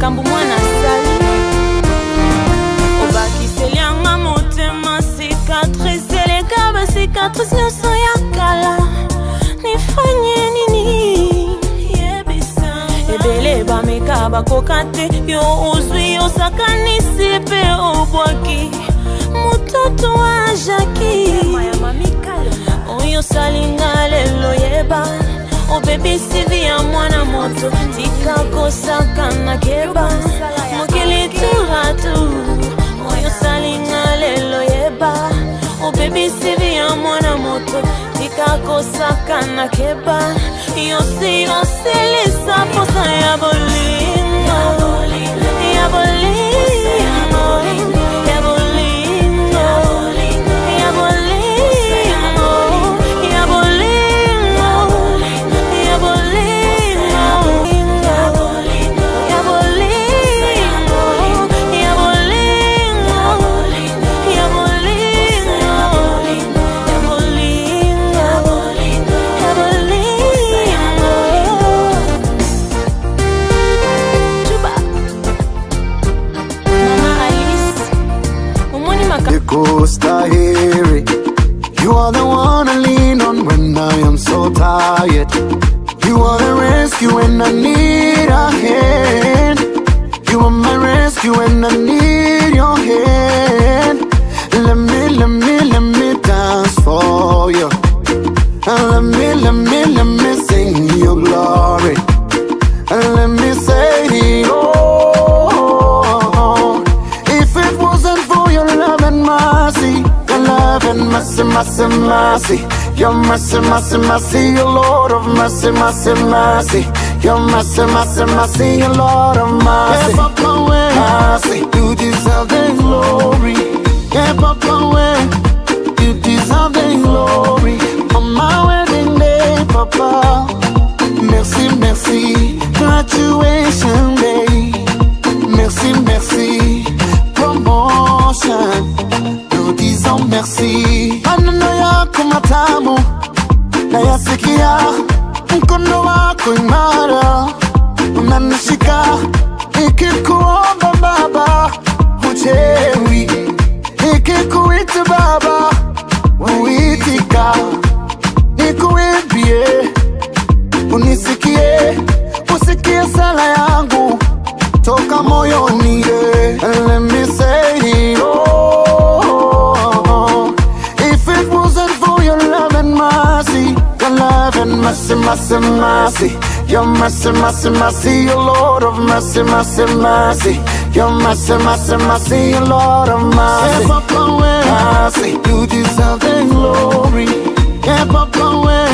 makambo mwana asali obakiseli yanga motema sikatrise eleka basikatrise nyonso ya kala nifanye nini ebele bameka bakoka te yo ozwi osakanisi mpe obwaki mototo wa jaki oyo osalinga lelo yeba obebisili ya mwana moto tika kosaka na keba mokili turatu oyo salinga lelo yeba obebisili ya mwana moto tika kosaka na keba yosi osilisa posa ya bolingo ya bolingo Costa Here. You are the one I lean on when I am so tired. You are the rescue when I need a hand. You are my rescue when I need Merci, mercy, mercy. Your mercy, mercy, mercy, your Lord of mercy, mercy, mercy. Your Lord of mercy. Give up you deserve the glory. Give up You deserve the glory. On my wedding day, Papa. Merci, merci. Graduation day. Merci, merci. Promotion. Nous disons merci. Fue malo, una you. mercy, mercy. Your mercy, mercy, mercy, your Lord of mercy, mercy, mercy. Your mercy, mercy, mercy, your Lord of mercy. Mercy, you deserve the glory. Keep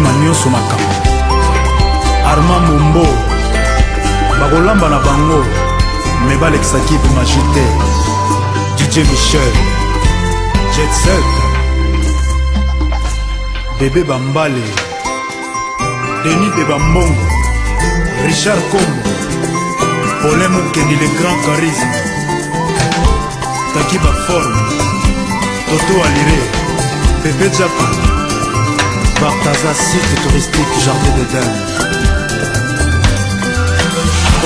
motema nyonso makambo arma mombo bakolamba na bango me balekisaki imagi te didie michel jetset bebe bambale denis de bambongo richard kombo polin mokendi le grand charisme taki baforme toto alire pepe japan Bartaza, site touristique Jardin d'Eden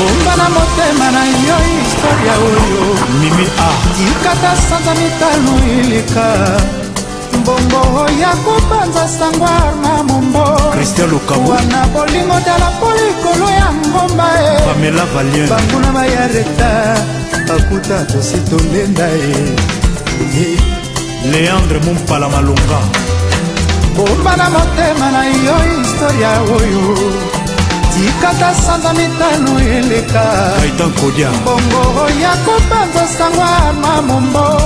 omba na motema na yo historia oyo mimi a tikata sanza mitano eleka mbongo ya kopanza sangwar na mombowana bolingo tala po likolo ya ngomba e banguna bayareta bakuta tosi tolenda e leandre mompala malonga bomba na motema na yo historia oyo tikata sanza mitano elekabongo ya kopanza sango ama mombo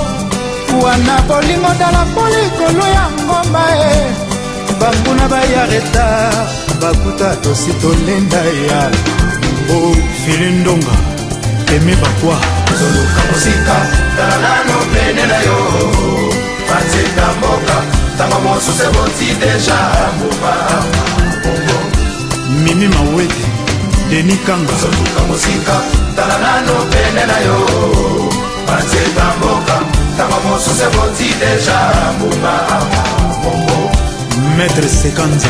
wana bolingo tala mpo likolo ya ngomba e banguna baya reta bakuta tosi tolenda ya o fili ndonga eme bakwa zoluka mosika tala nano pene na yo batika mboka ntango mosusu eboti deja mbuma mimi mawete deni kanga sotuka mosika tala nano pene na yo banzeta mboka ntango mosusu eboti deja mbuma maître sekanza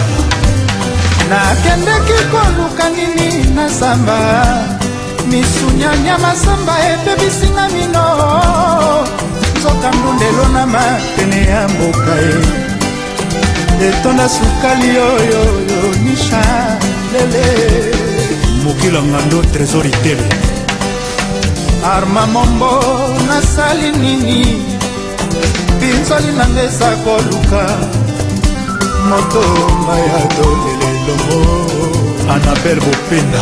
nakendeki koluka nini na samba misunyanya masamba epebisinga mino azoka ndundelo na mapene ya mboka ye etonda sukali oyoyo nisha lele mokilanga ndo trésor itele arma mombo nasali nini binzoli nanga eza koluka motomba ya tolele longo anabel bopenda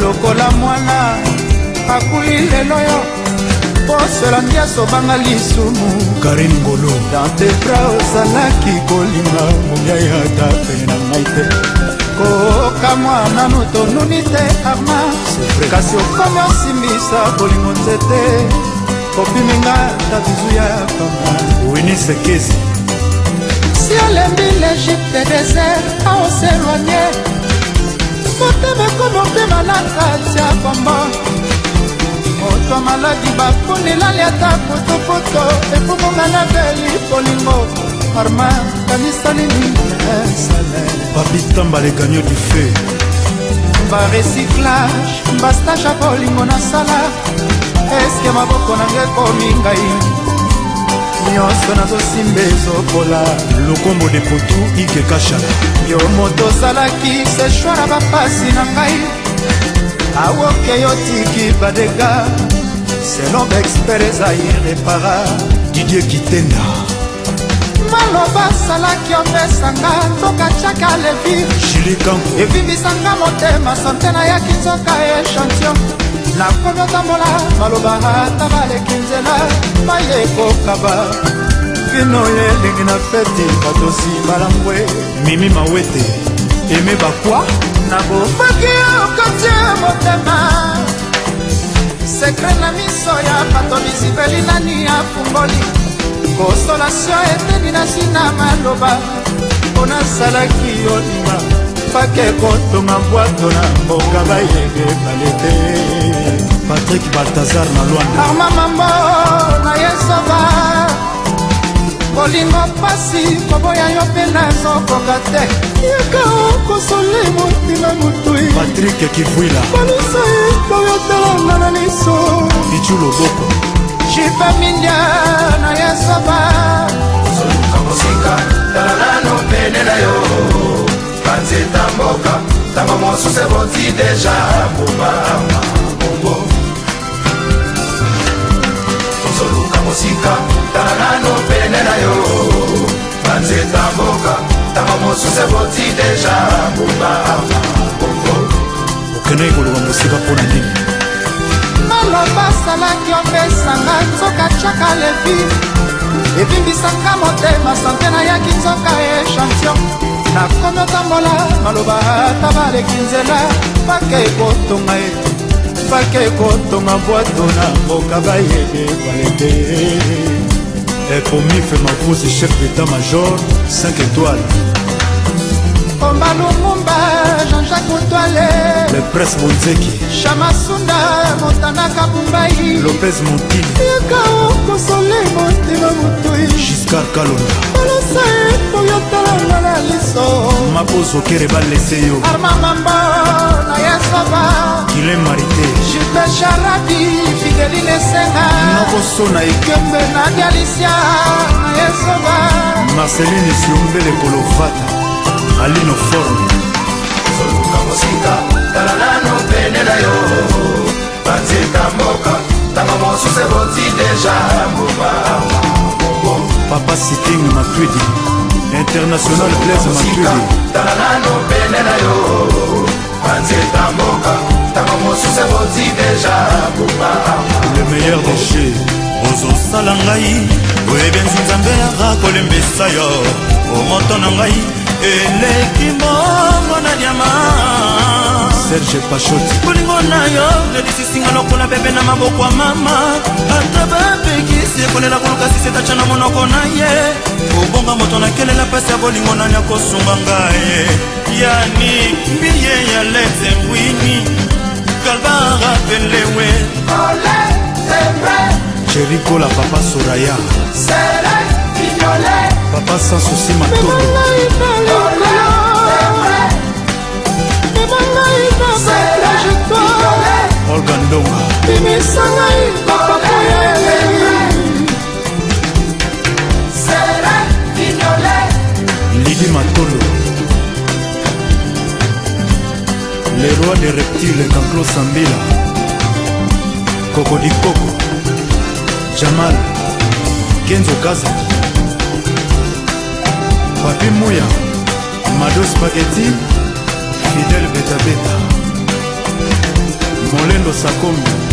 lokola mwana akuli lelo yo poselaki asobanga lisumu karin ngolo dantepra ozalaki kolinga moya yata pe na ngai te kokamwa nano tonuni te arma kasi okomi osimbisa bolingo nzete kobiminga tabizu ya pamba winisekezi si olembi l'egypte désert aoseloigne motema ekomi opema na kati ya pamba moto maladi bakunilali ata potopoto ekomonga na beli bolingo arma kamisalini esale babitambale gagno du feu barecyclage bastage ya bolingo nasala eske maboko nanga ekomi ngai nyonso nazosimba ezokola lokombo de potu ikekashala yo moto ozalaki seshwara bapasi na ngai awoke yo tiki badega selon bexper eza irépara didie kitenda maloba asalaki opesanga tokatiaka levire evimisanga motema sante nayaki nzoka echantio nakomi otambola maloba ata baleki nzela mai ekokaba vino elingi na feti bato simbalangwe mimi mawete eme bakwa nabomaki okoti motema sekre na miso ya bato bisipeli nani afungoli konsolatio eteni nasi na maloba mpo nazalaki yolinga pake kotonga bwato na mboka bayege bale te patrik baltazar na lwanda arma mambo na ye sova kolingo pasi koboya yo mpe nazokoka te yaka okosole motima motui patrik kivwila balisa e, boyotalanga na liso icu loboko jipa mindia na ya soba soluka mosika tala nano pene na yo banzeta mboka ntango mosusu eboti deja bomama bongo tozoluka mosika yo banzeta mboka ntango mosusu eboti deja mbuma okende koloba mosiba mpo na nini maloba salaki opesanga nzoka tiaka levi ebimbisaka motema sante nayaki nzoka echantion nakomi otambola maloba ata baleki nzela pake ekotonga ete pake ekotonga bwato na mboka bayede balete Ekomi Femapose, chef d'état-major, 5 étoiles. Komba Lumumba, Jean-Jacques Otoile. Le prince Monzeki. Chamasunda, Montana Kabumbai. Lopez Monti. Yaka, Consolé, Montema Mutui. Giscard Kalonda. Balosa, Toyota, Lala, Liso. Mapozo, Kereba, Leseyo. Arma Mamba, Naya Sava. Guilhem Marité. bita sharati fideline senga nakosona ekembe na dialisia na yesoba marceline siumbele kolofata alino forme soluka mosika tala nano pene na yo banzika mboka ntango mosusu eboti deja mbuma papa siting matwidi international blaise matwidi tala nano pene na yo banzika mboka mosusu eboti deja kuba le meilleur déché ozosala ngai oyebenzi nzambe aka kolembesa yo omoto na ngai eleki mbongo na diama serge pachoti bolingo na yo elisisinga lokola bebe na maboko ya mama ata bapekisi ekolela koluka sisi etacha na monoko na ye kobonga moto nakelela mpasi ya bolingo nani akosunga ngai yani mbie ya lexembwini kalbara pelewe jerikola papa soraya papa sans souci matondo olga ndonga bimisangai papakoya lili matolo le roi des reptiles canclo sambila kokodikoko jamal kenzo kaza papi muya mados paketi fidel betabeta molendo sakomi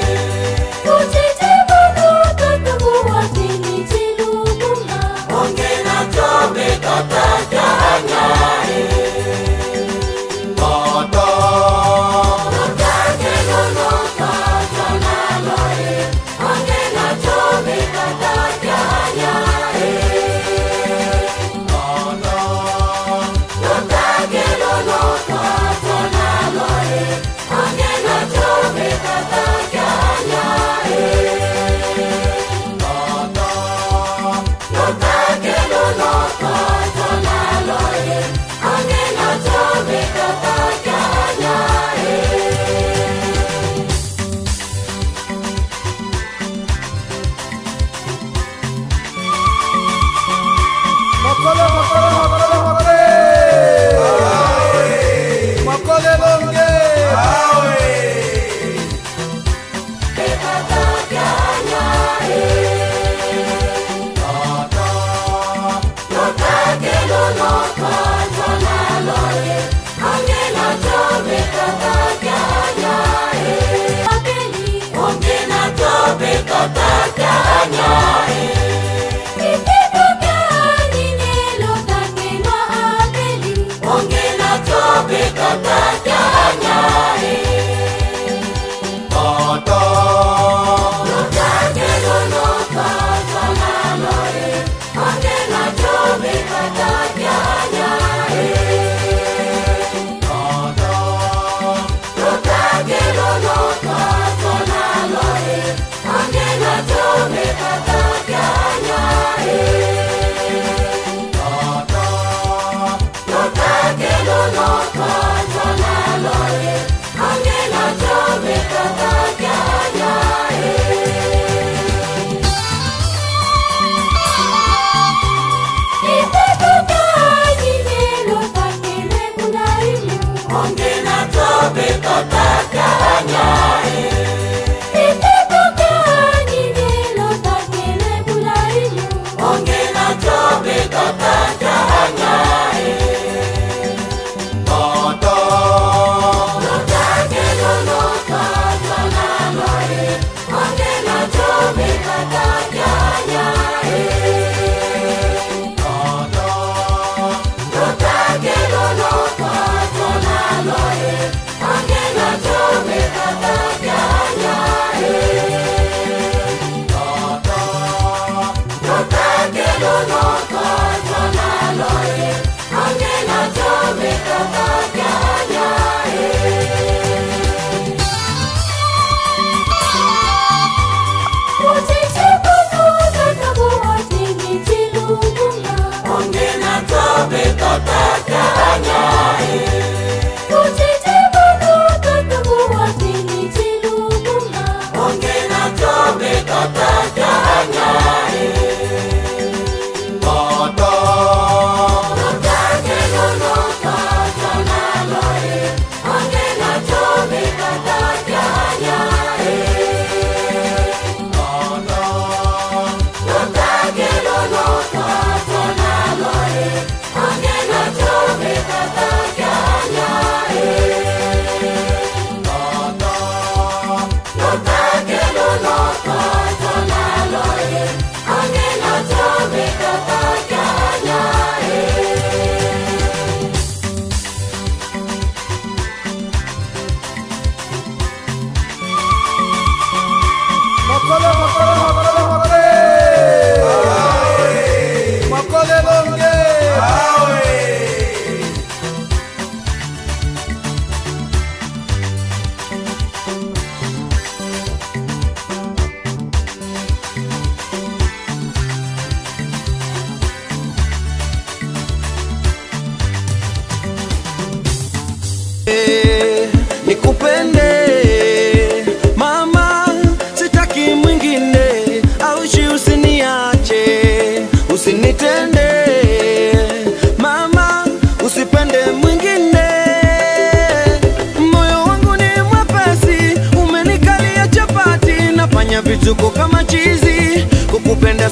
you.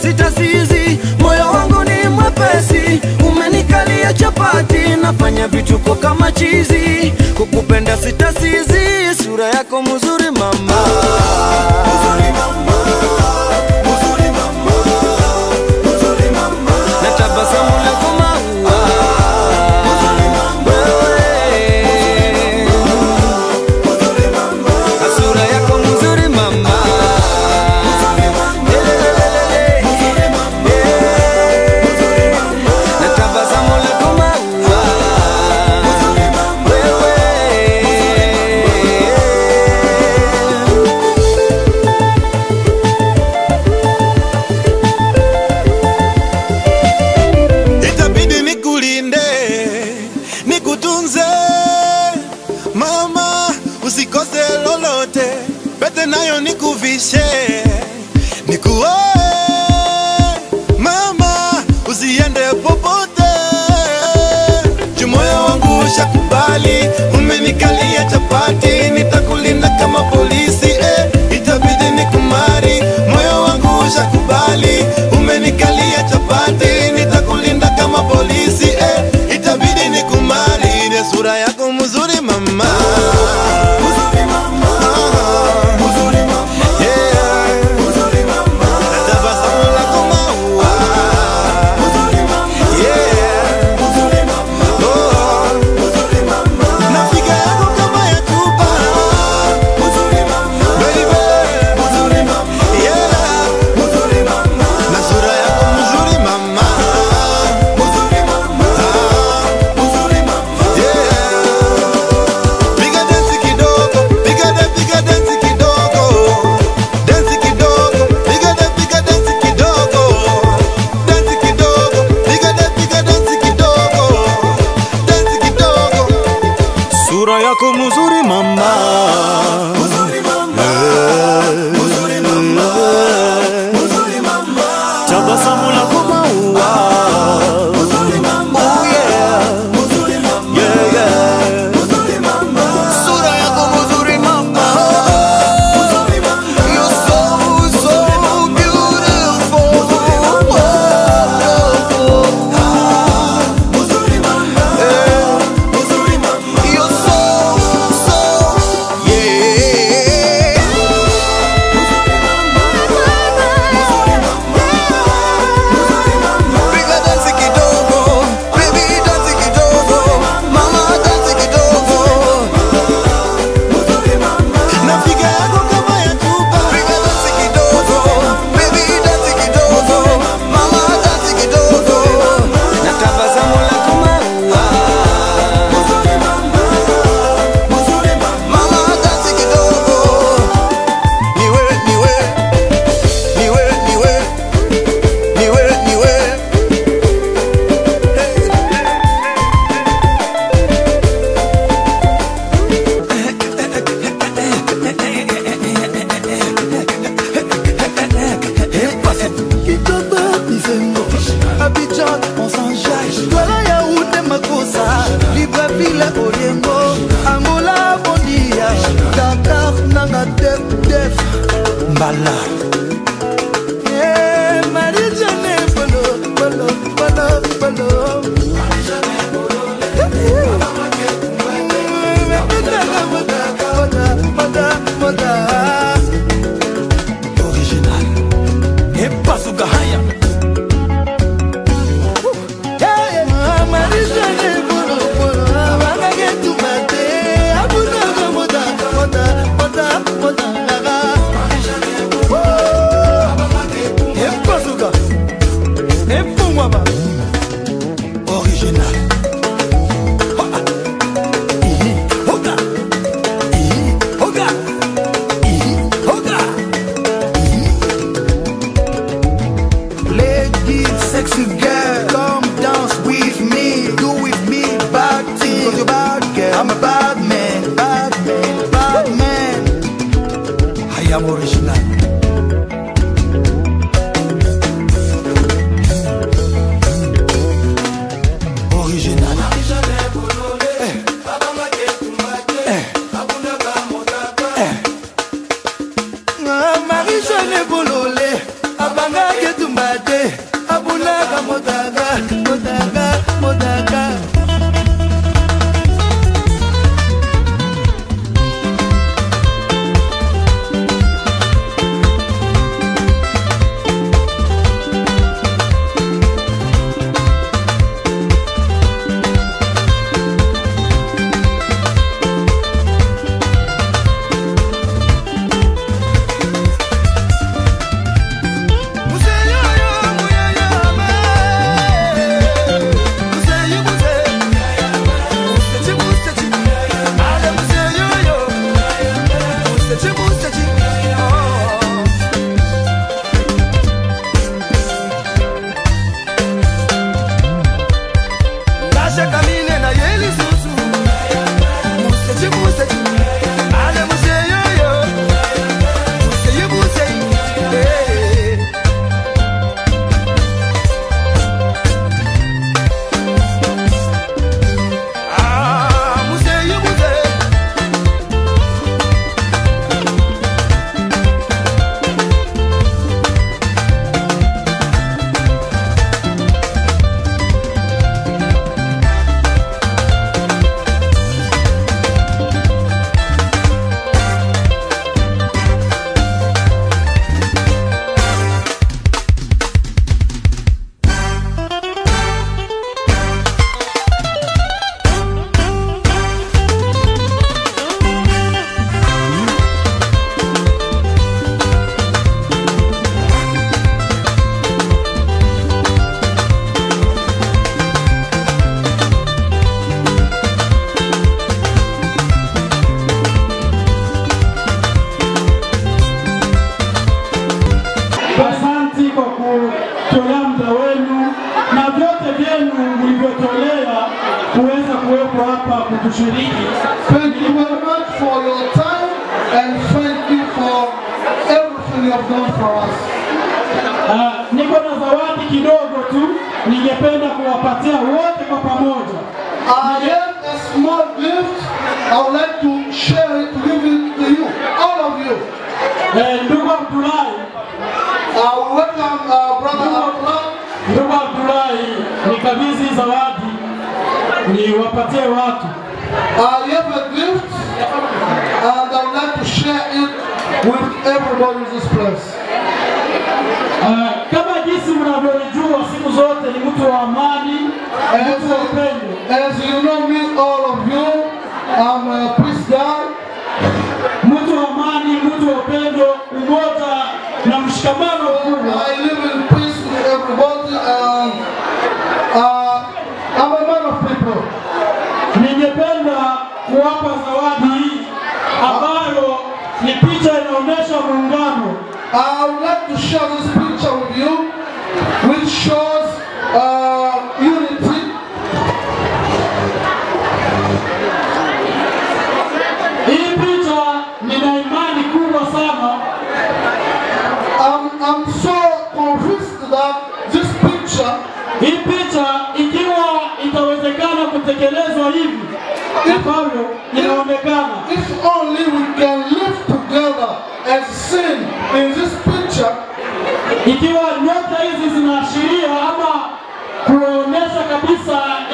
sita sizi, moyo wangu ni mwepesi, umenikalia chapati, nafanya vituko kama chizi, kukupenda sita sizi, sura yako mzuri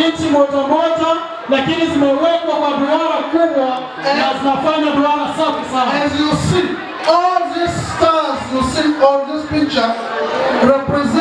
mbichi moto moto, lakini zimewekwa kwa duara kubwa na eh? zinafanya duara safi sana. As you see all these stars you see all this picture represent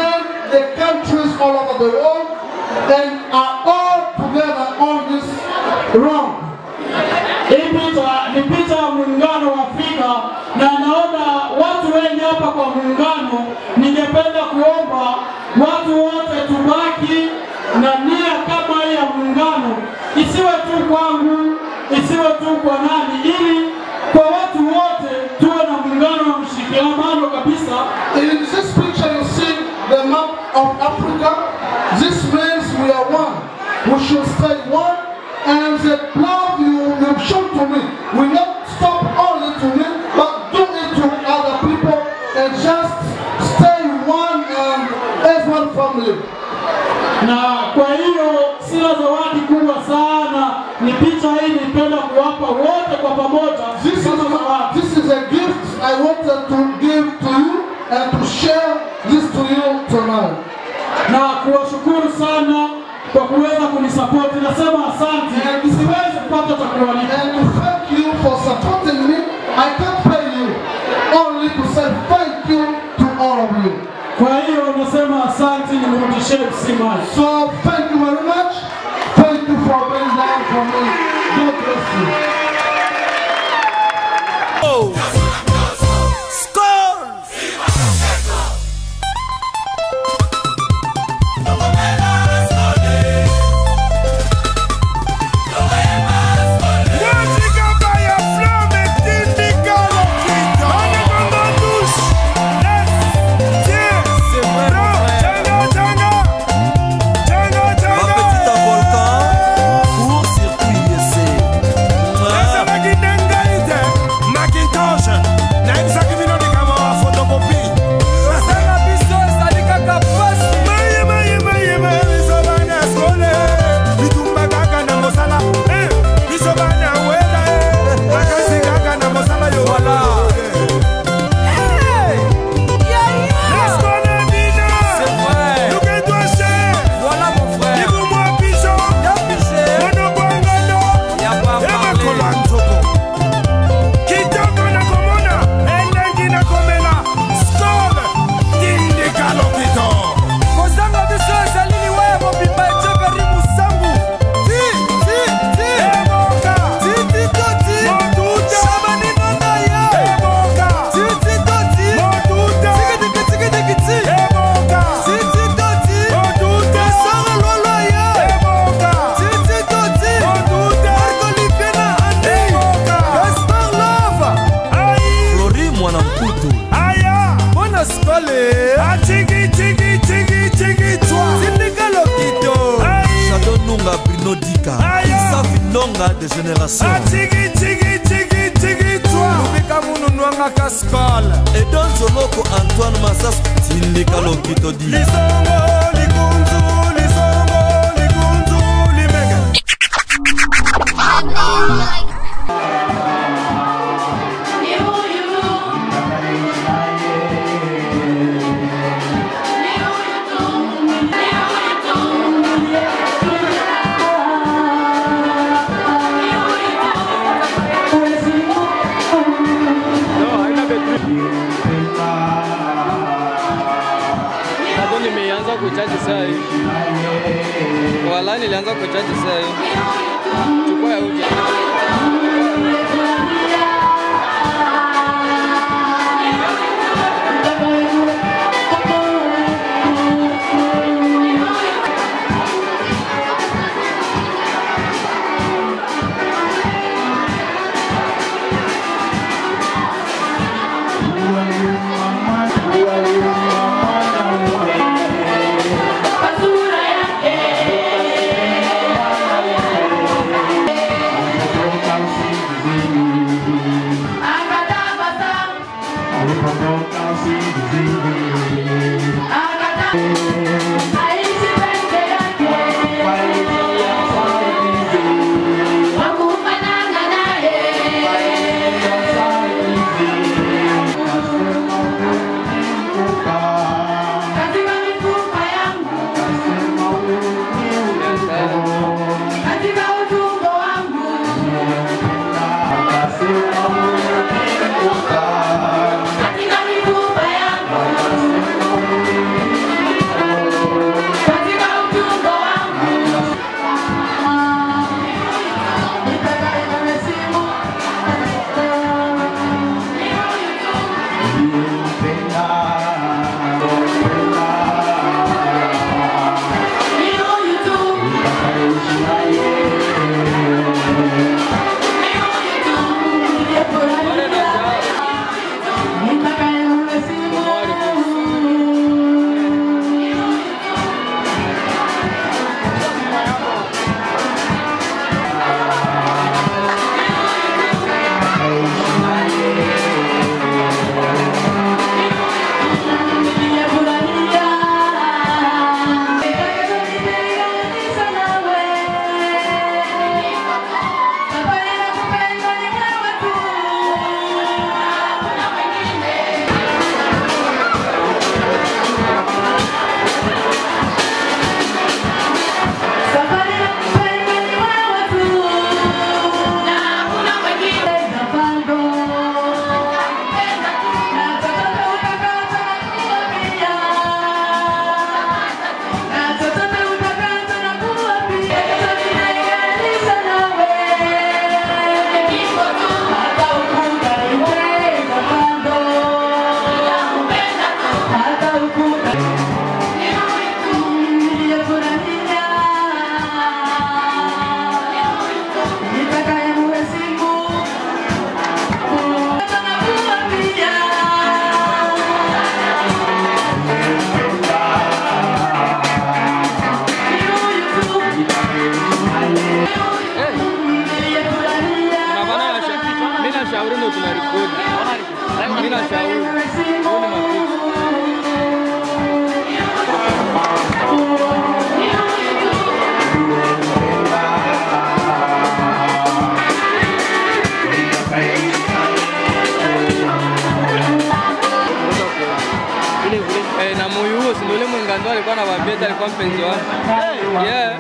ndoita alikuwa mpenzi wangu yeah.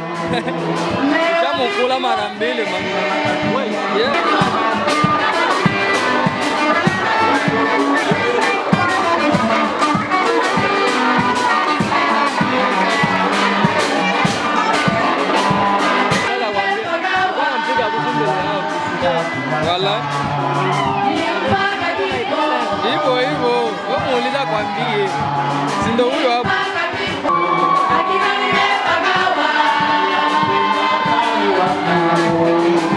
shamukula mara mbili ma yeah. Wala. Hivyo hivyo, wewe muuliza kwambie. Si ndio huyo hapo. i Thank you.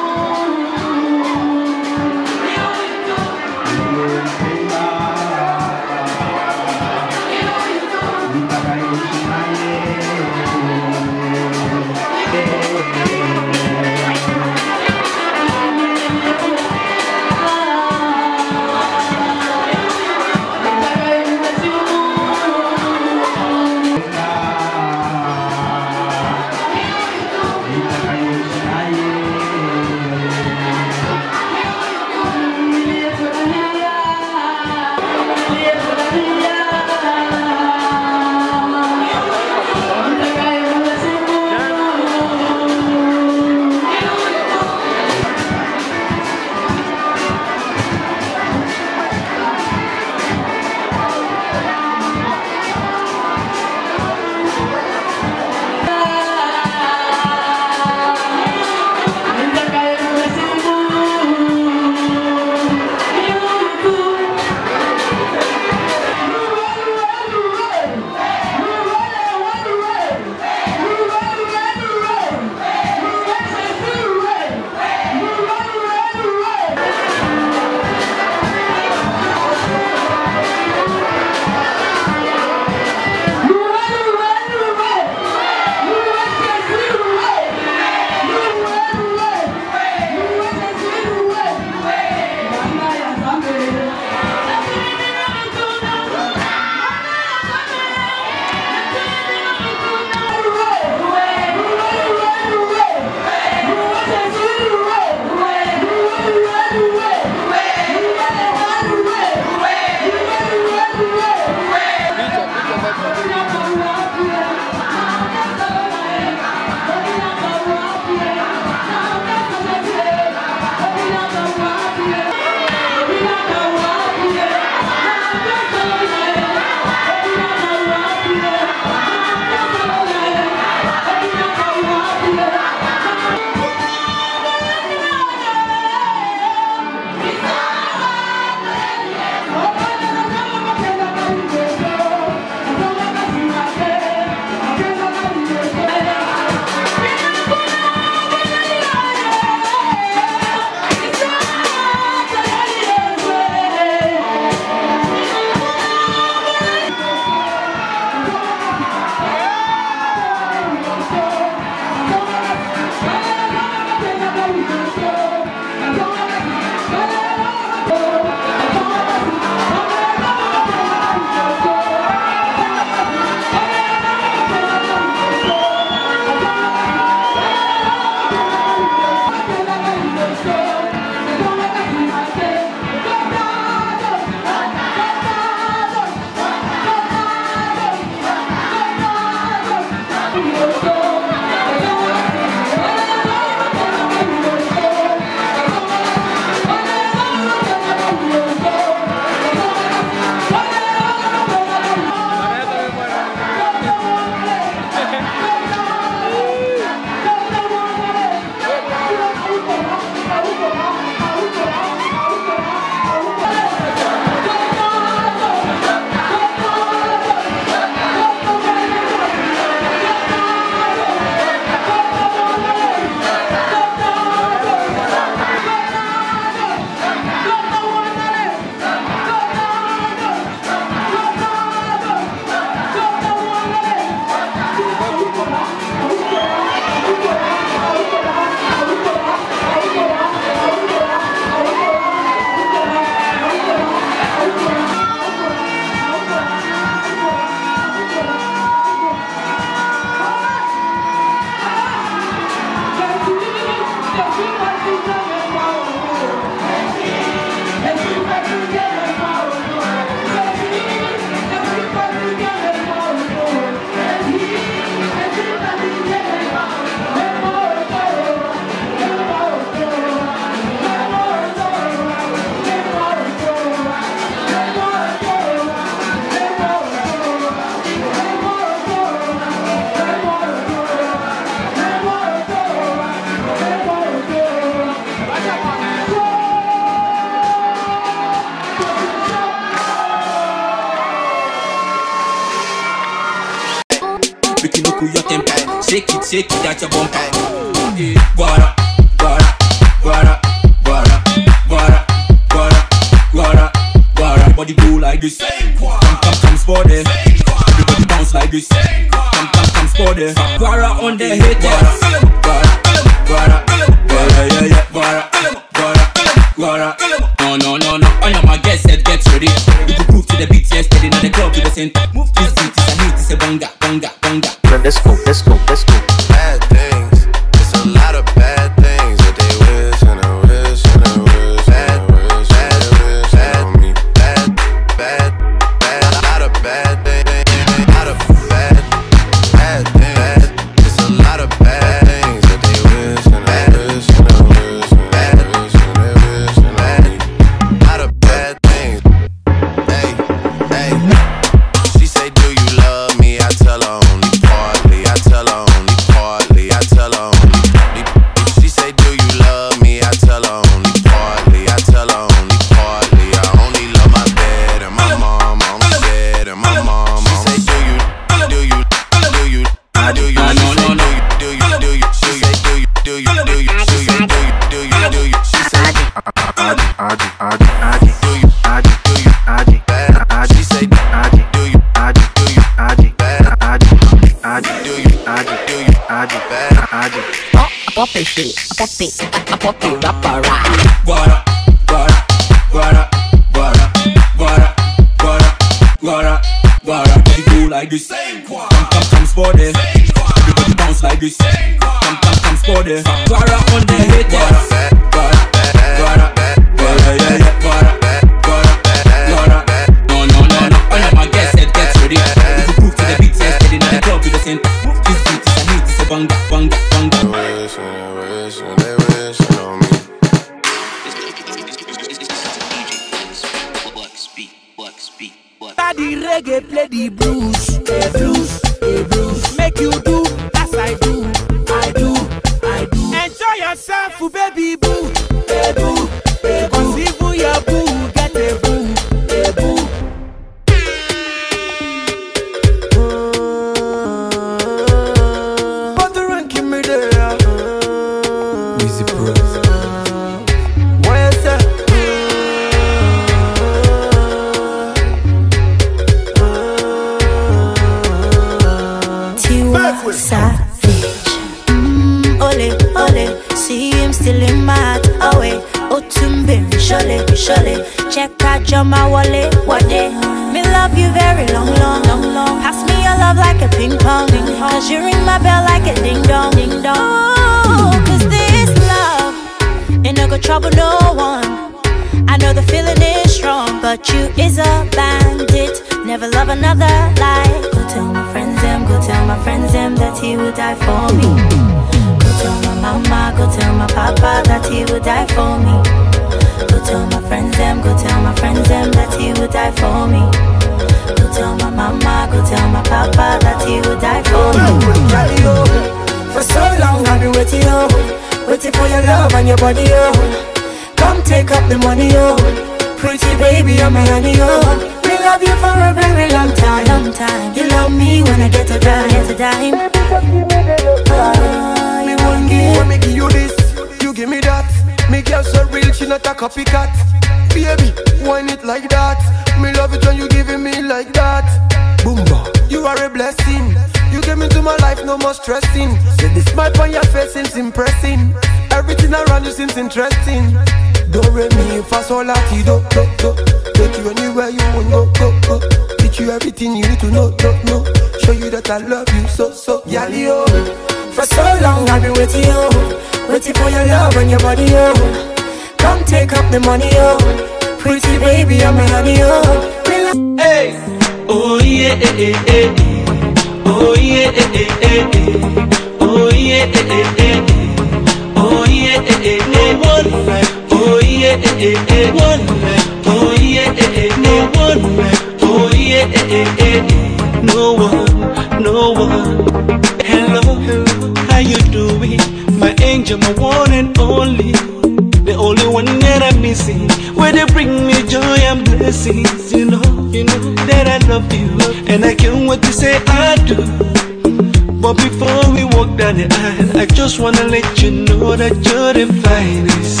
Just wanna let you know that you're the finest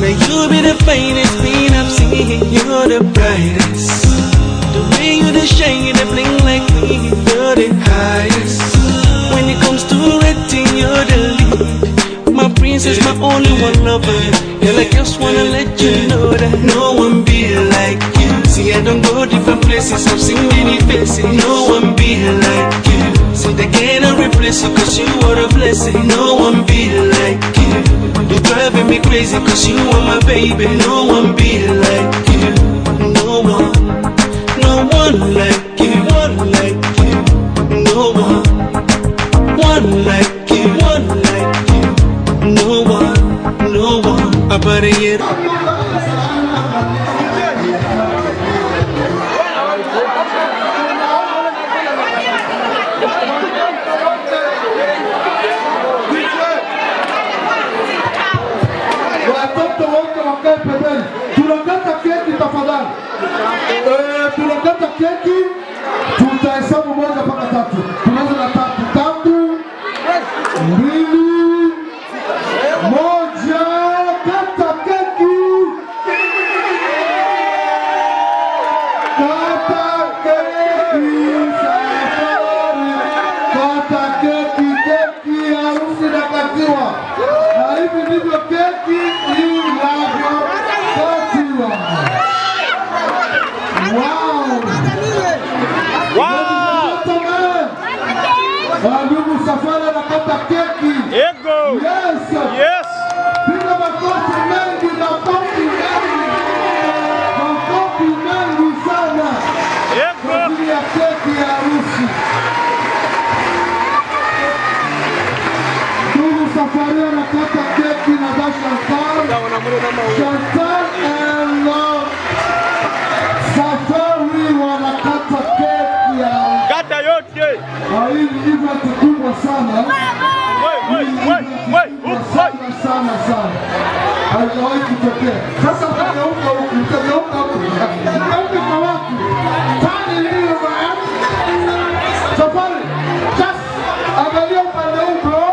Now you be the finest queen I've seen You're the brightest The way you the shine, you the bling like me You're the highest When it comes to acting, you're the lead My princess, my only one lover Girl, I just wanna let you know that No one be like you See, I don't go different places I've seen many faces No one be like you special cause you are a blessing No one be like you You're driving me crazy cause you are my baby No one be like you No one, no one like you One like you No one, one like you One like you No one, no one About a Chantal Elo Safari wanakata keki angalia upande huko.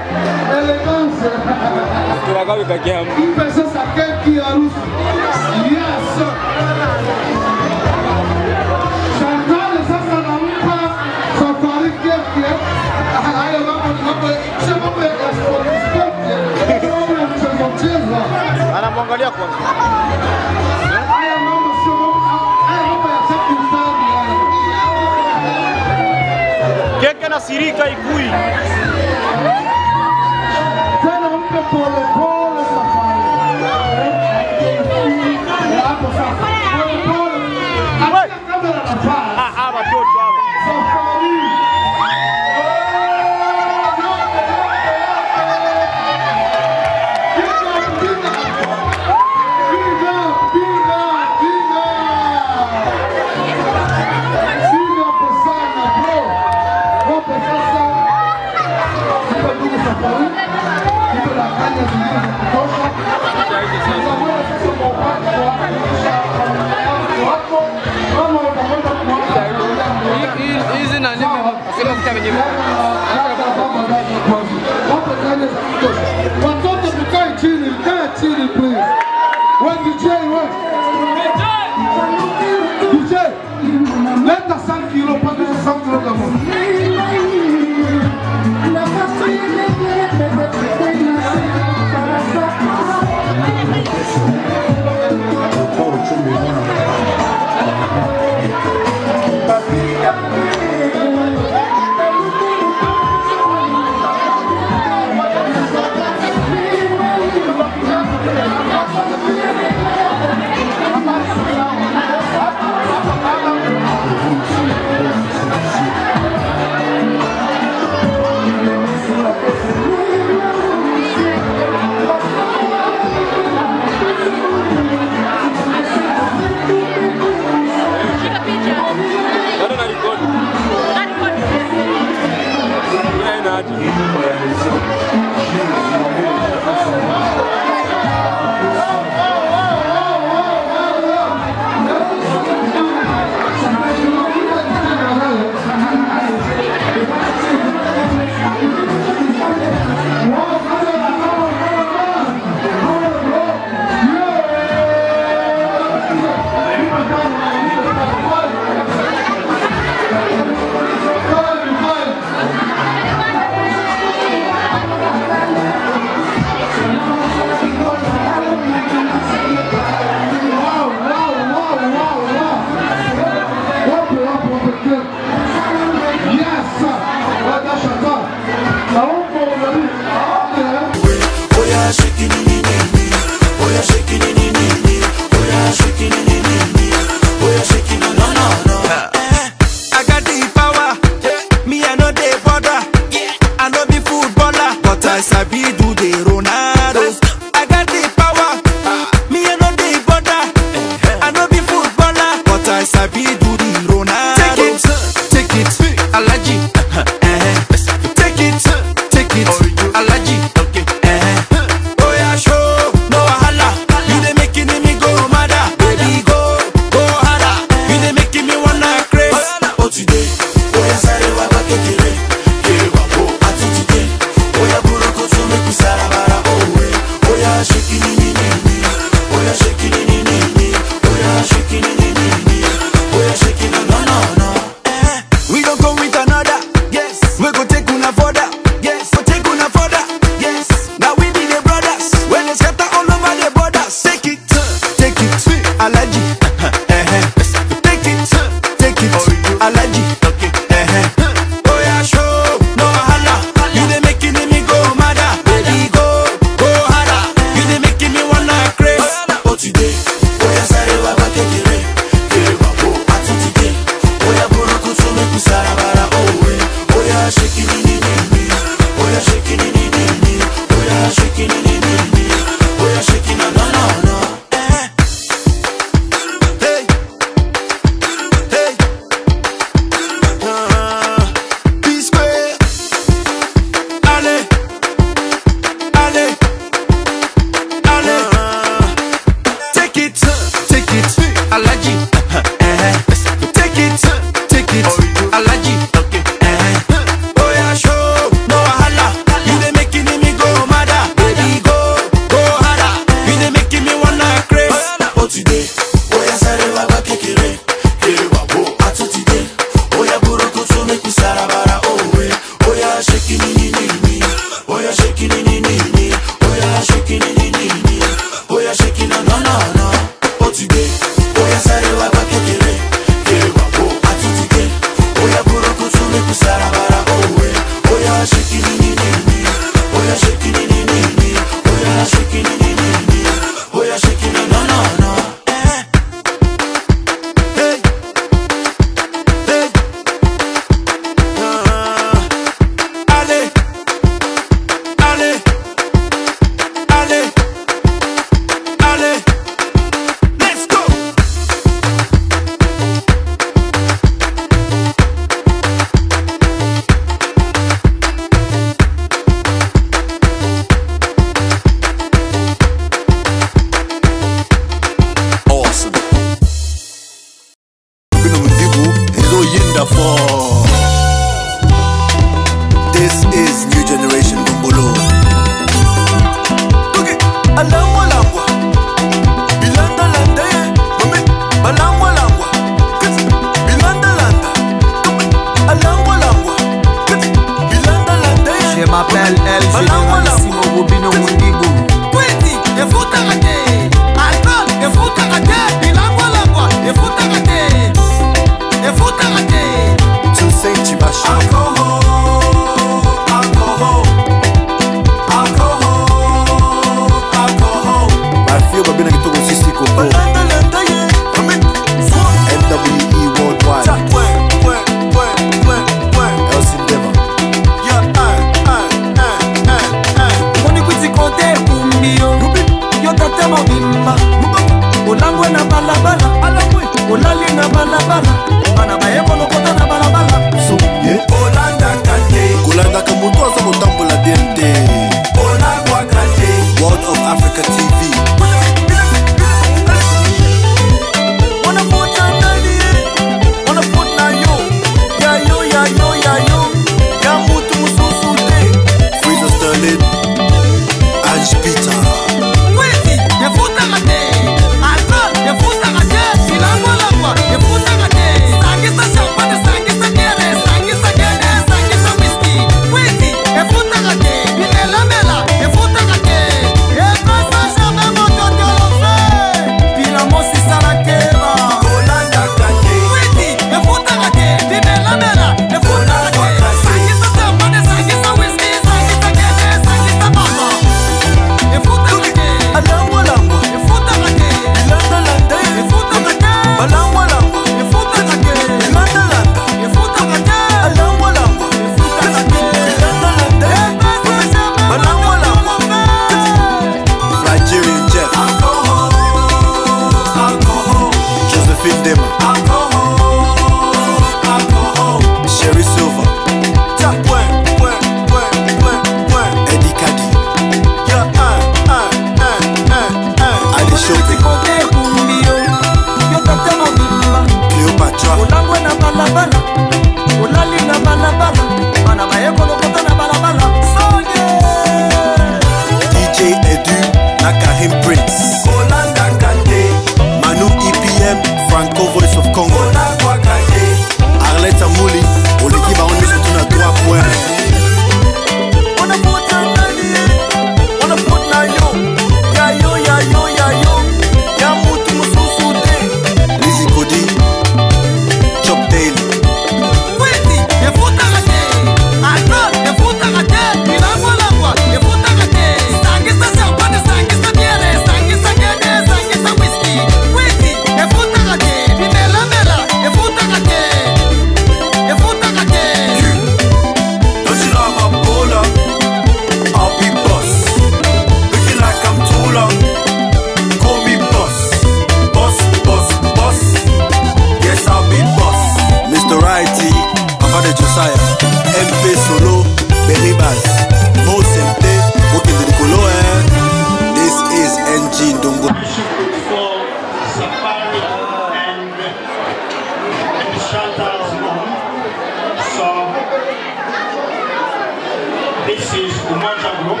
This is Umanda Kutoka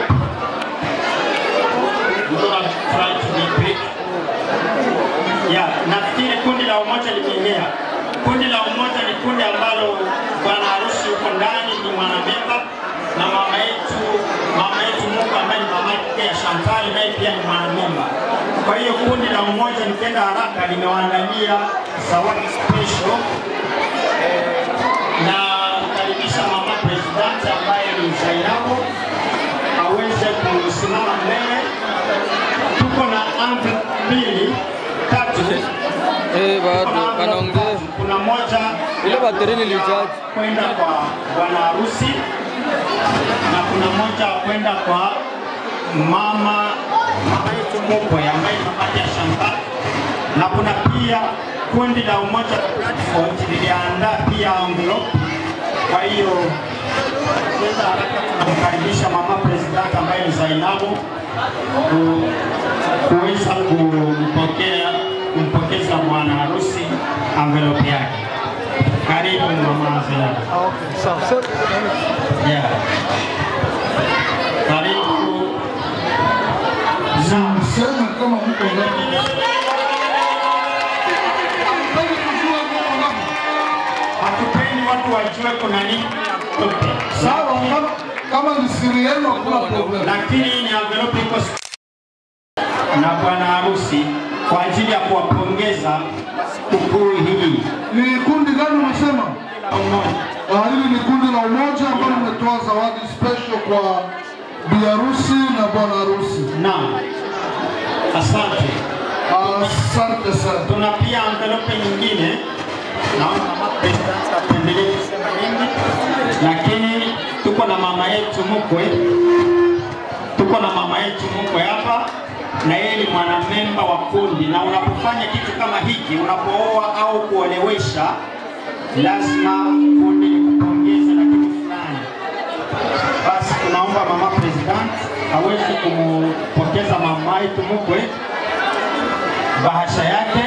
Flight Big Yeah, nafikiri kundi la umoja limeingia. Kundi la umoja ni kundi ambalo bwana harusi yuko ndani ni mwanamemba na mama yetu mama yetu Mungu ambaye ni mama yake Shantali naye pia ni mwanamemba. Kwa hiyo kundi la umoja, nikaenda haraka, nimewaandalia zawadi special mtu mbili tatu eh, bado wanaongea. Kuna moja ile bateri nilichaji kwenda kwa bwana harusi na kuna moja kwenda kwa mama mama yetu mkwe ambaye tunapata shamba na kuna pia kundi la umoja platform liliandaa pia envelope. Kwa hiyo tunaenda haraka, tunamkaribisha mama president ambaye ni Zainabu kuweza kumpokea kumpokeza mwana harusi envelope yake. Karibu ndo mawazo Okay, yeah. Karibu. Namsema kama mko ndani hatupeni watu wajue kuna nini. Sawa, ngapi? kama ni siri yenu hakuna problem, lakini ni envelope iko na bwana harusi kwa ajili ya kuwapongeza tukuru hii. Ni kundi gani umesema? Ah, hili ni kundi la Umoja ambalo limetoa zawadi special kwa bi harusi na bwana harusi. Naam, asante. Asante sana. Tuna pia envelope nyingine, naona pendelee kusema nyingi, lakini na mama yetu mkwe, tuko na mama yetu mkwe hapa na yeye ni mwanamemba wa kundi, na unapofanya kitu kama hiki, unapooa au kuolewesha, lazima kundi likupongeze na kitu fulani. Basi tunaomba mama president aweze kumpokeza mama yetu mkwe bahasha yake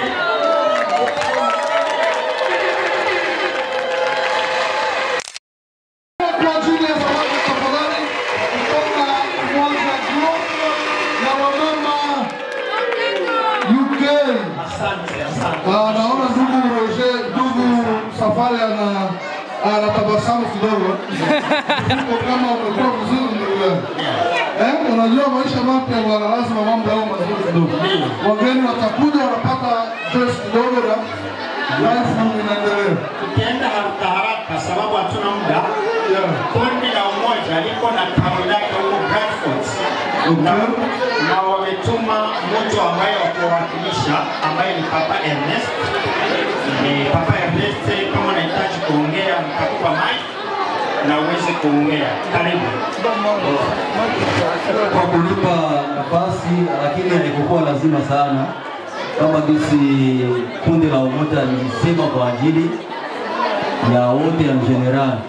unajua maisha mapya bwana, lazima mambo yao mazuri kidogo. Wageni watakuja wanapata stress kidogo na life inaendelea. Tukienda haraka haraka, sababu hatuna muda, kundi la Umoja liko na tawi lake huko Bradford na wametuma mtu ambaye wakuwakilisha ambaye ni Papa Ernest. Papa Ernest, kama unahitaji kuongea mtakupa mic na uweze kuongea. Karibu. Kwa kulipa nafasi, lakini alikokuwa lazima sana kama jinsi kundi la Umoja nilisema kwa ajili ya wote ya generali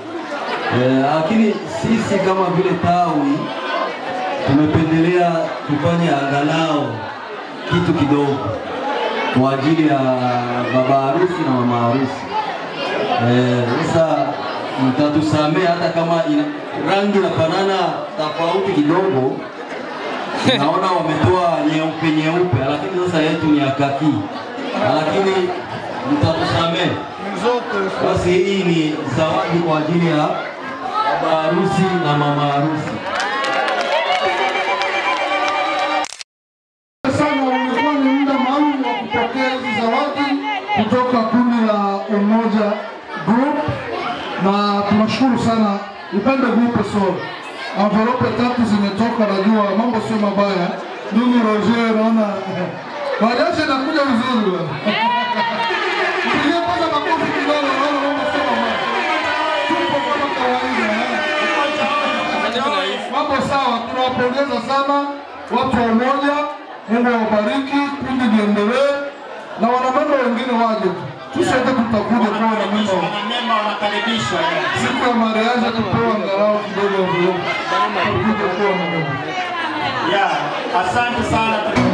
e, lakini e, sisi kama vile tawi tumependelea tufanye angalau kitu kidogo kwa ajili ya baba harusi na mama harusi. E, sasa e, mtatusamea hata kama ina rangi nafanana tofauti kidogo. Naona wametoa nyeupe nyeupe, lakini sasa yetu ni akaki lakini mtatusamea. Basi hii ni zawadi kwa ajili ya baba harusi na mama harusi. tunashukuru sana, upande grupe so envelope tatu zimetoka, najua mambo sio mabaya. Ndugu Roger, naona baadaye nakuja vizuri eh. mambo sawa, tunawapongeza sana watu wa Umoja. Mungu awabariki, kundi liendelee na wanamemba wengine waje tu tu tutakuja kuwa na mimba, siku ya mariaji tupewa angalau kidogo, tutakuja kuwa na mimba. Asante sana.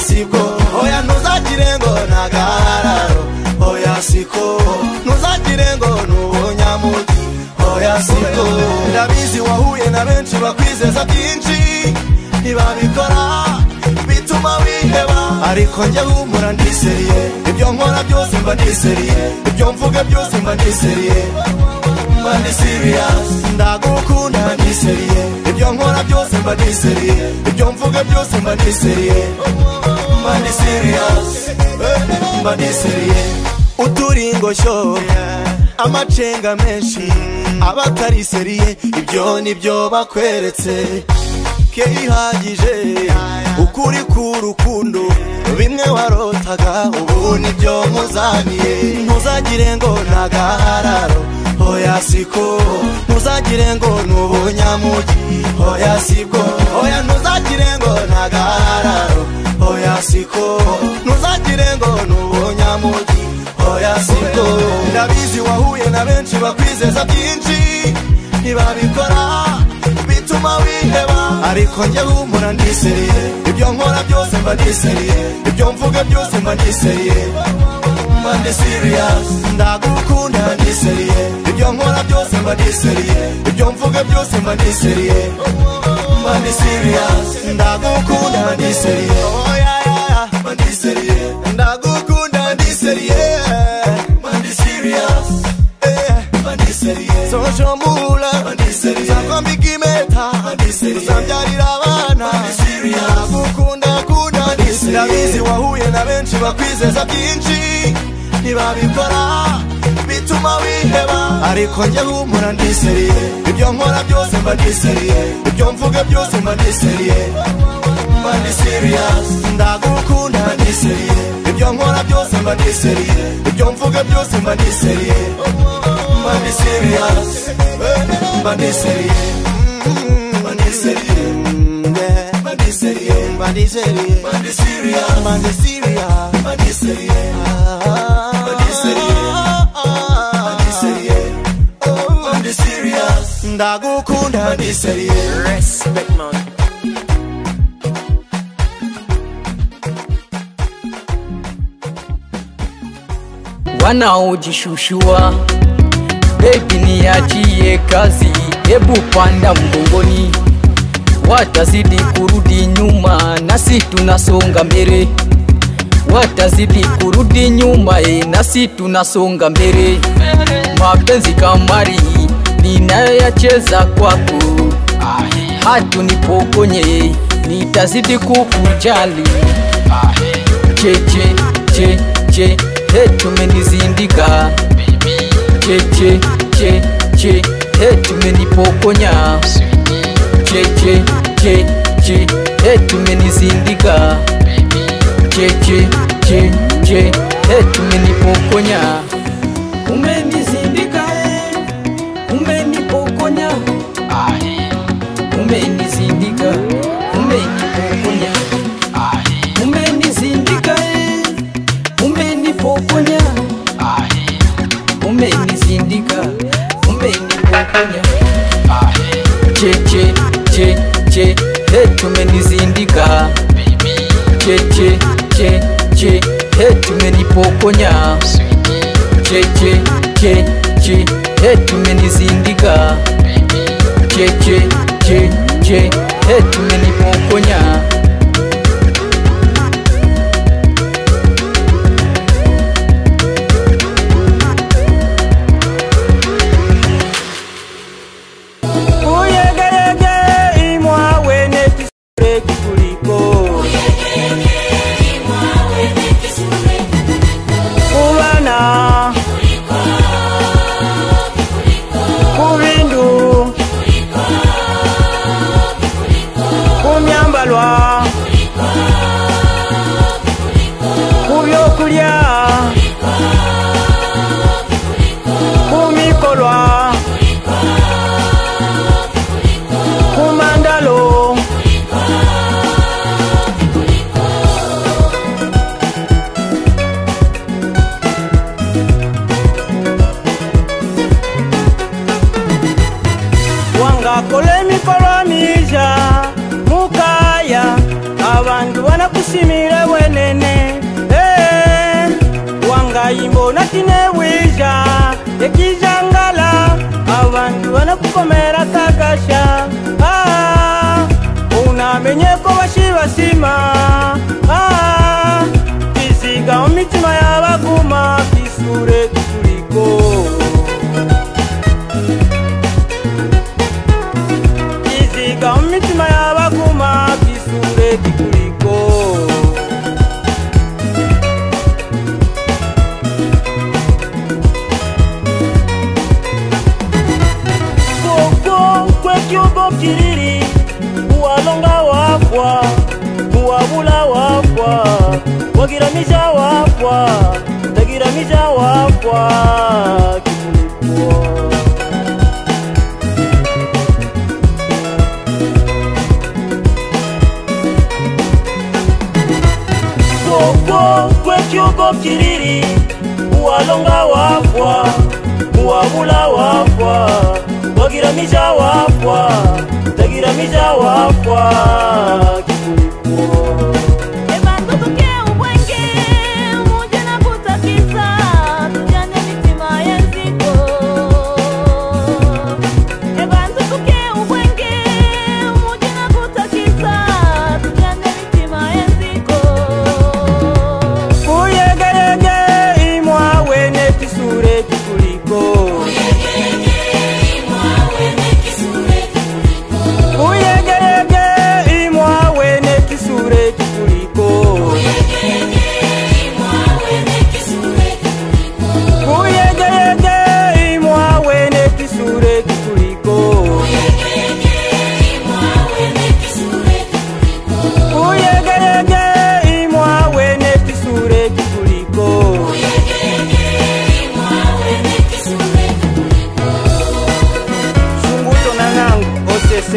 siko oya ntuzagire ngo ntagararo oya siko ntuzagire ngo n'ubunyamugi oya siko ndabizi wahuye na benshi bakwizeza byinshi ntibabikora bituma wiheba ariko njye humura ndiseriye ibyo nkora byose mba ndiseriye ibyo mvuga byose mba ndiseriye mba ndi siriyasi ndagukunda mba ibyo nkora byose mba niseriye ibyo mvuga byose mba niseriye mba ni mba niseriye uturingosho amacenga menshi aba seriye ibyo nibyo bakweretse ke ukuri ku rukundo bimwe warotaga ubu nibyo nkuzaniye ntuzagire ngo ni agahararo hoya siko ntuzagire ngo ni ubunyamugi oya siko oya ntuzagire ngo ntagararo oya siko ntuzagire ngo n'ubunyamugi oya siko ndabizi wahuye na benshi bakwizeza byinshi ntibabikora bituma wiheba ariko njye humura ndiseriye ibyo nkora byose mba ndiseriye ibyo mvuga byose mba ndiseriye mba ndi serious ndagukunda ndi seriye ibyo nkora byose mba ndi seriye ibyo mvuga byose mba ndi seriye mba ndi serious ndagukunda ndi seriye oh, mba ndi seriye ndagukunda ndi seriye mba ndi serious eh, mba ndi seriye soshomula mba ndi seriye zakwamba ikimeta mba ndi seriye uzabyarira abana mba ndi serious ndagukunda kunda ndi seriye ndabizi wahuye na benshi bakwizeza byinshi ntibabikora bituma wiheba ariko njye humura ndiseriye ibyo nkora byose mba ndiseriye ibyo mvuga byose mba ndiseriye mba serious ndagukunda mba ndiseriye ibyo nkora byose mba ndiseriye ibyo mvuga byose mba ndiseriye mba serious eh, mba ndiseriye mba mm, ndiseriye mm, ndakukunda wanawo uchishushuwa bebini yachiye kazi ebupanda mbongoni watazidi kurudi nyuma, nasi tunasonga mbele. Watazidi kurudi nyuma, e, nasi tunasonga mbele. Mapenzi kamari ninayacheza kwako, hatunipokonye, nitazidi kukujali Che che che che he, tumenizindika che che che che het umenipokonya cheche che che e tumenizindika cheche che che e tumenipokonya che, che, che, che, che, che, che, mbonya ceke ceke etumenizindika ceke ceke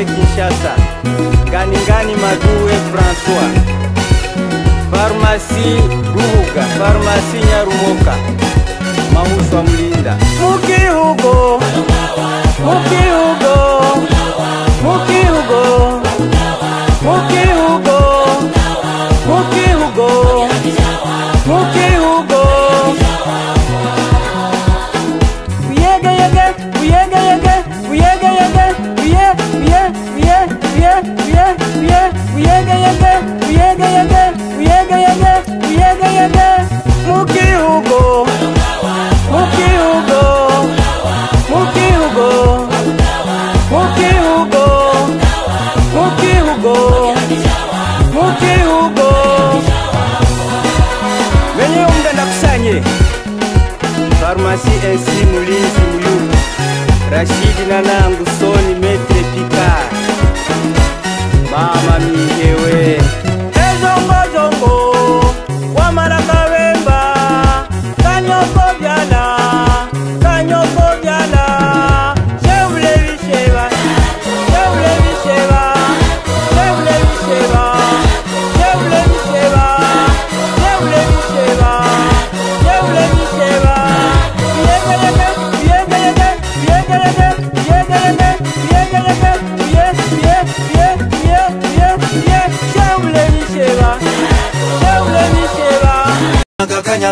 kose kinshasa nganingani maduwe françois farmasi guhuga farmasi nyarumoka mauswa mlinda mukihugo mukihugo mukihugo, mukihugo. Sisi Ensi Mulisi Mulu Soni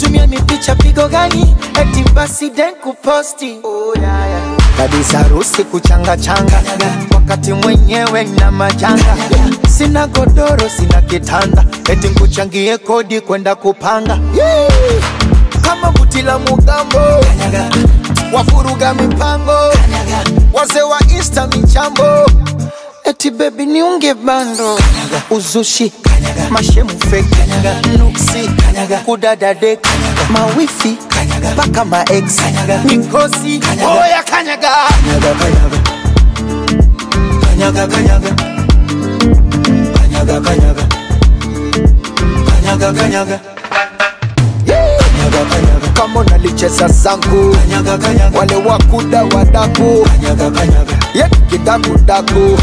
Tumia mipicha pigo gani? Eti basi den kuposti Kabisa kuchanga changa wakati mwenyewe na majanga sina godoro sina kitanda eti nkuchangie kodi kwenda kupanga kama buti la mugambo wafuruga mipango wazee wa insta michambo eti bebi niunge bando uzushi kanyaga fake kanyaga nuksi kanyaga kudadade kanyaga mawifi kanyaga paka ex kanyaga mikosi kanyaga oya oh, kanyaga kanyaga kanyaga kanyaga kanyaga kanyaga kanyaga kanyaga kama kanyaga zangu wale wakuda wadaku ye kitakudaku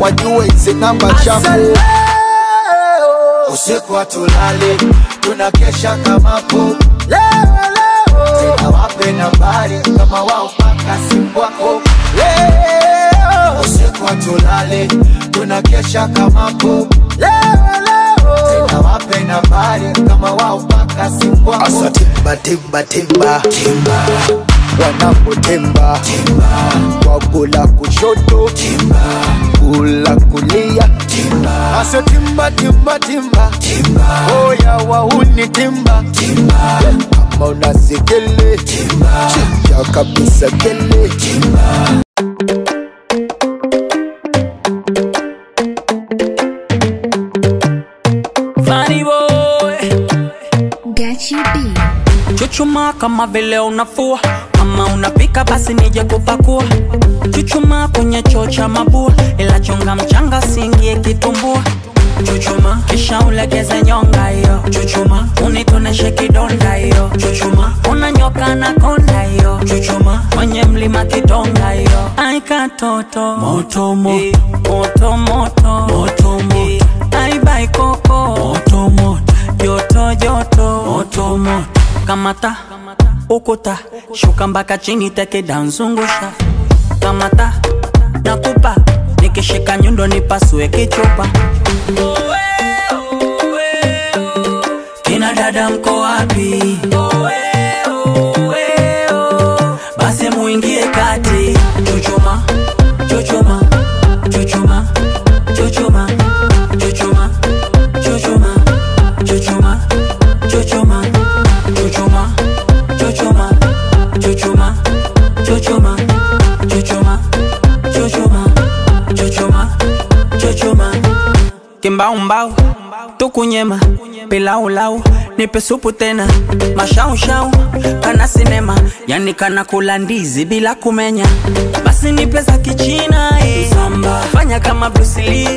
wajue zinamba chaku usiku hatulali, tunakesha kama po leo leo, tena wape nambari kama wao paka simu wako leo, usiku hatulali, tunakesha kama po leo leo, tena wape nambari kama wao paka simu wako. Asa timba timba timba timba wanapotemba kula kushoto kula kulia ase timba timba timba oya wauni timba kama unasikele ya kabisa kele chuchuma kama vile unafua kama unapika basi nije kupakua chuchuma kwenye choo cha mabua ila chonga mchanga singie kitumbua chuchuma kisha ulegeze nyonga hiyo chuchuma unitoneshe kidonda hiyo chuchuma una nyoka na konda hiyo chuchuma kwenye mlima kidonga hiyo aikatoto eh, moto moto moto eh, moto moto moto moto joto joto moto kamata, kamata okota shuka mpaka chini teke danzungusha kamata nakupa nikishika nyundo nipasue kichupa oh. kina dada mko wapi mbaumbau tukunyema pilaulau nipe supu tena mashaushau kana sinema yani kana kula ndizi bila kumenya basi nipe za kichina eh. Msamba. fanya kama brusili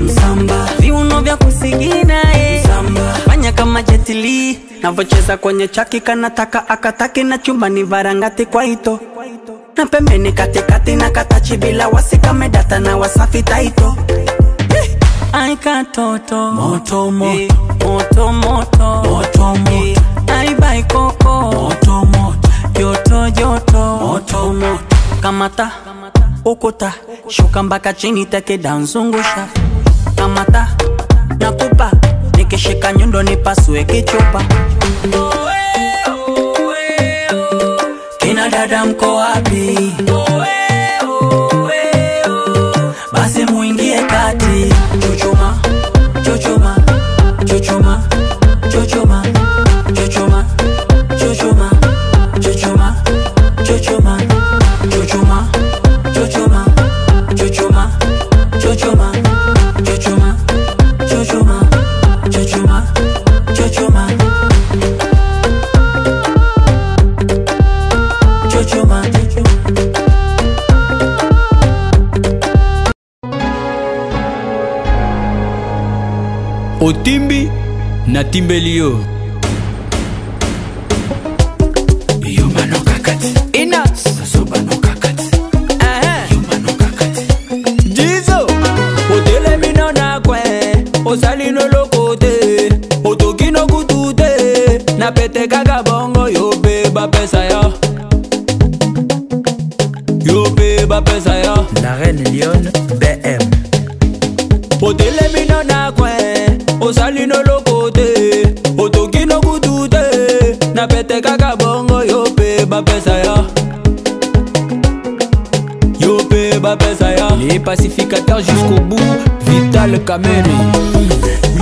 msamba viuno vya kusigina eh. Msamba. fanya kama jetili navocheza kwenye chaki kanataka akataki na chumbani varangati kwa ito na pembeni katikati na katachi bila wasikamedata na wasafi taito ai katoto eh, moto moto moto moto moto moto eh, koko moto moto joto joto moto moto kamata ukuta shuka mbaka chini teke danzungusha kamata nakupa nikishika nyundo nipasue kichupa kina dada mko wapi otimbi natimbeli yo jizo otelemi no na kue osali no loko te otoki no kutu te na pete kaka bongo yo mpe bapesa yo yo mpe bapesa yo la reine lion bm pacificateur jusqu'au bout vital kamene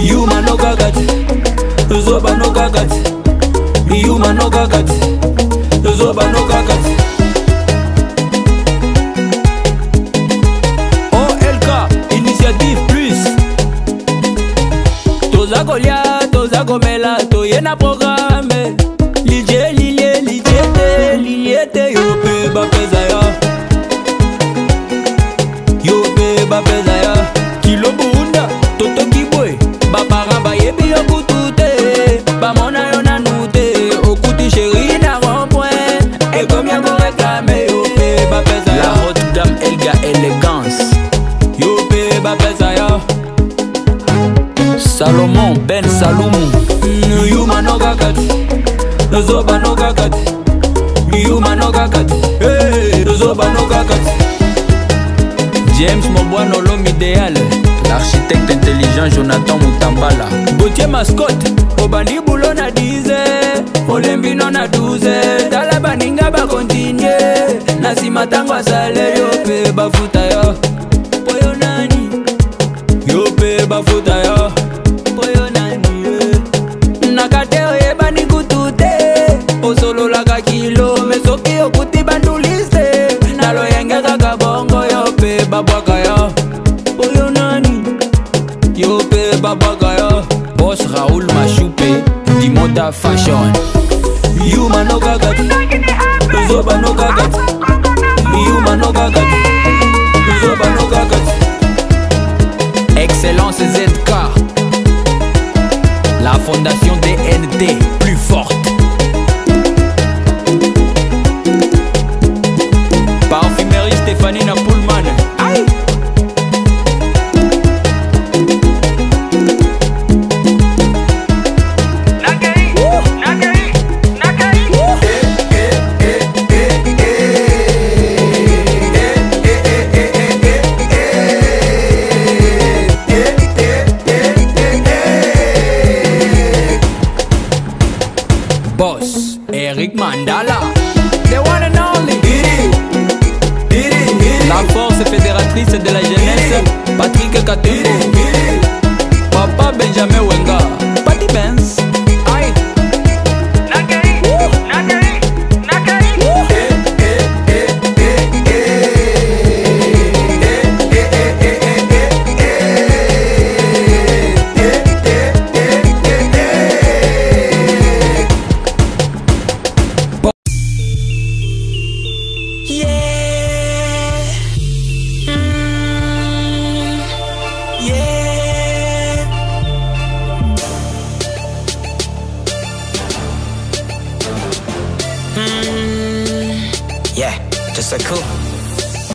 yuma no gagat zoba no gagat yuma no gagat zoba no gagat olk initiative plus toza kolia toza komela toye na programe tozoba nokaka te liuma nokaka te tozoba nokaka te james mobwana lhomme idéal l'architecte intelligent jonathan mutambala gotie mascote obandi bulo na 10 olembino na 12 tala baninga bakontinye na nsima ntango asale yo mpe bafuta grande.